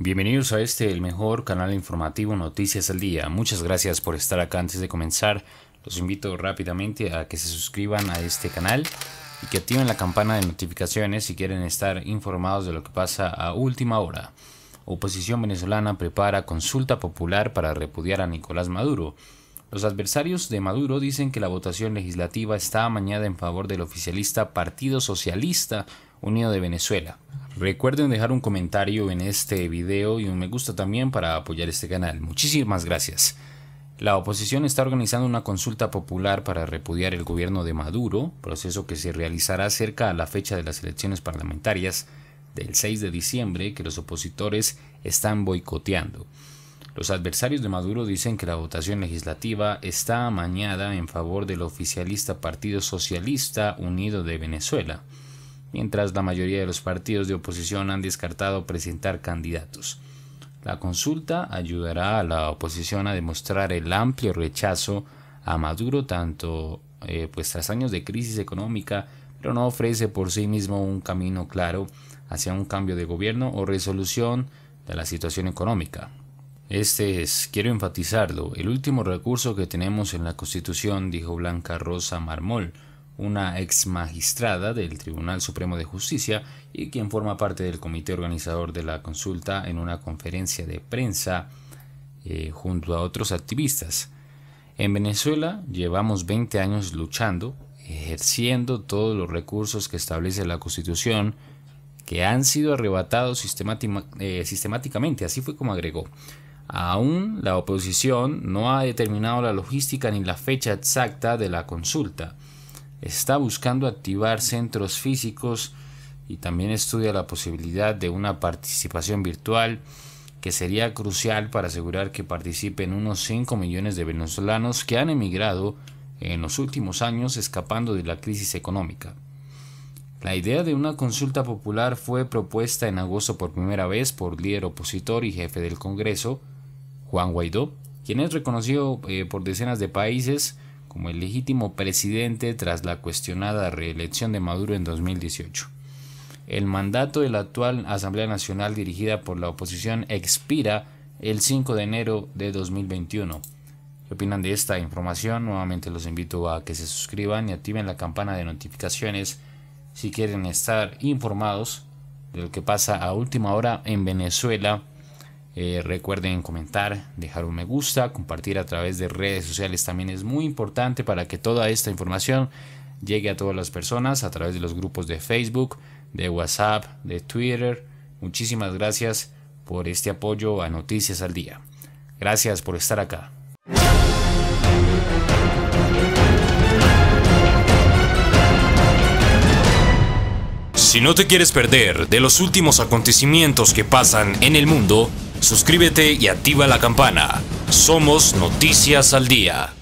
Bienvenidos a este, el mejor canal informativo Noticias al Día. Muchas gracias por estar acá antes de comenzar. Los invito rápidamente a que se suscriban a este canal y que activen la campana de notificaciones si quieren estar informados de lo que pasa a última hora. Oposición venezolana prepara consulta popular para repudiar a Nicolás Maduro. Los adversarios de Maduro dicen que la votación legislativa está amañada en favor del oficialista Partido Socialista Unido de Venezuela. Recuerden dejar un comentario en este video y un me gusta también para apoyar este canal. Muchísimas gracias. La oposición está organizando una consulta popular para repudiar el gobierno de Maduro, proceso que se realizará cerca a la fecha de las elecciones parlamentarias del 6 de diciembre que los opositores están boicoteando. Los adversarios de Maduro dicen que la votación legislativa está amañada en favor del oficialista Partido Socialista Unido de Venezuela, mientras la mayoría de los partidos de oposición han descartado presentar candidatos. La consulta ayudará a la oposición a demostrar el amplio rechazo a Maduro tanto eh, pues tras años de crisis económica, pero no ofrece por sí mismo un camino claro hacia un cambio de gobierno o resolución de la situación económica. Este es, quiero enfatizarlo, el último recurso que tenemos en la Constitución, dijo Blanca Rosa Marmol, una ex magistrada del Tribunal Supremo de Justicia y quien forma parte del comité organizador de la consulta en una conferencia de prensa eh, junto a otros activistas. En Venezuela llevamos 20 años luchando, ejerciendo todos los recursos que establece la Constitución, que han sido arrebatados eh, sistemáticamente, así fue como agregó. Aún la oposición no ha determinado la logística ni la fecha exacta de la consulta. Está buscando activar centros físicos y también estudia la posibilidad de una participación virtual que sería crucial para asegurar que participen unos 5 millones de venezolanos que han emigrado en los últimos años escapando de la crisis económica. La idea de una consulta popular fue propuesta en agosto por primera vez por líder opositor y jefe del Congreso, Juan Guaidó, quien es reconocido eh, por decenas de países como el legítimo presidente tras la cuestionada reelección de Maduro en 2018. El mandato de la actual Asamblea Nacional dirigida por la oposición expira el 5 de enero de 2021. ¿Qué opinan de esta información? Nuevamente los invito a que se suscriban y activen la campana de notificaciones si quieren estar informados de lo que pasa a última hora en Venezuela eh, recuerden comentar, dejar un me gusta, compartir a través de redes sociales también es muy importante para que toda esta información llegue a todas las personas a través de los grupos de Facebook, de WhatsApp, de Twitter. Muchísimas gracias por este apoyo a Noticias al Día. Gracias por estar acá. Si no te quieres perder de los últimos acontecimientos que pasan en el mundo, Suscríbete y activa la campana. Somos Noticias al Día.